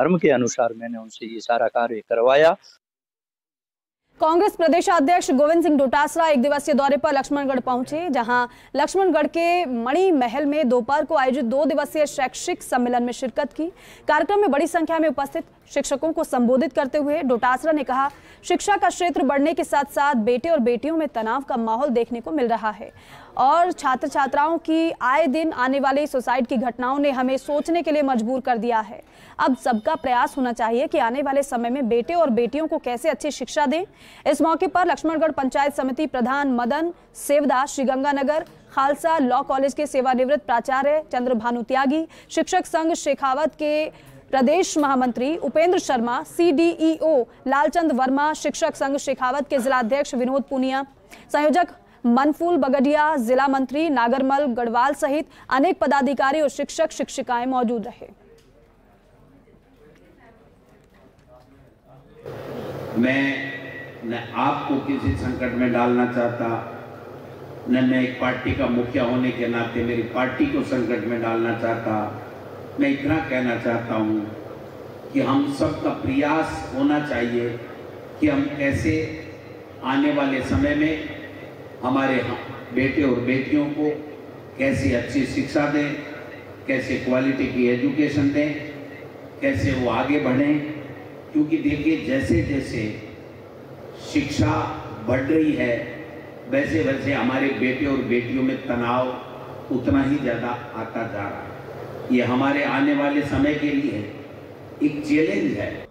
धर्म के अनुसार मैंने उनसे ये सारा कार्य करवाया। कांग्रेस प्रदेशाध्यक्ष गोविंद सिंह डोटासरा एक दिवसीय दौरे पर लक्ष्मणगढ़ पहुँचे, जहाँ लक्ष्मणगढ़ के मणि महल में दोपहर को आयोजित दो दिवसीय शैक्षिक सम्मेलन में शिरकत की। कार्यक्रम में बड़ी संख्या में उपस्थित शिक्षकों को संबोधित करते हुए डोटासरा ने कहा, शिक्षा का क्षेत्र बढ़ने के साथ साथ बेटे और बेटियों में तनाव का माहौल देखने को मिल रहा है। और छात्र छात्राओं की आए दिन आने वाली सुसाइड की घटनाओं ने हमें सोचने के लिए मजबूर कर दिया है। अब सबका प्रयास होना चाहिए कि आने वाले समय में बेटे और बेटियों को कैसे अच्छी शिक्षा दें इस मौके पर लक्ष्मणगढ़ पंचायत समिति प्रधान मदन सेवदास, श्रीगंगानगर, खालसा लॉ कॉलेज के सेवानिवृत्त प्राचार्य चंद्र भानु त्यागी, शिक्षक संघ शेखावत के प्रदेश महामंत्री उपेंद्र शर्मा, सीडीईओ लालचंद वर्मा, शिक्षक संघ शेखावत के जिलाध्यक्ष विनोद पुनिया, संयोजक मनफूल बगडिया, जिला मंत्री नागरमल गढ़वाल सहित अनेक पदाधिकारी और शिक्षक शिक्षिकाएँ मौजूद रहे। मैं न आपको किसी संकट में डालना चाहता, न मैं एक पार्टी का मुखिया होने के नाते मेरी पार्टी को संकट में डालना चाहता, मैं इतना कहना चाहता हूँ कि हम सबका प्रयास होना चाहिए कि हम कैसे आने वाले समय में हमारे बेटे और बेटियों को कैसे अच्छी शिक्षा दें, कैसे क्वालिटी की एजुकेशन दें, कैसे वो आगे बढ़ें, क्योंकि देखिए जैसे जैसे शिक्षा बढ़ रही है, वैसे वैसे हमारे बेटे और बेटियों में तनाव उतना ही ज़्यादा आता जा रहा है। ये हमारे आने वाले समय के लिए एक चैलेंज है।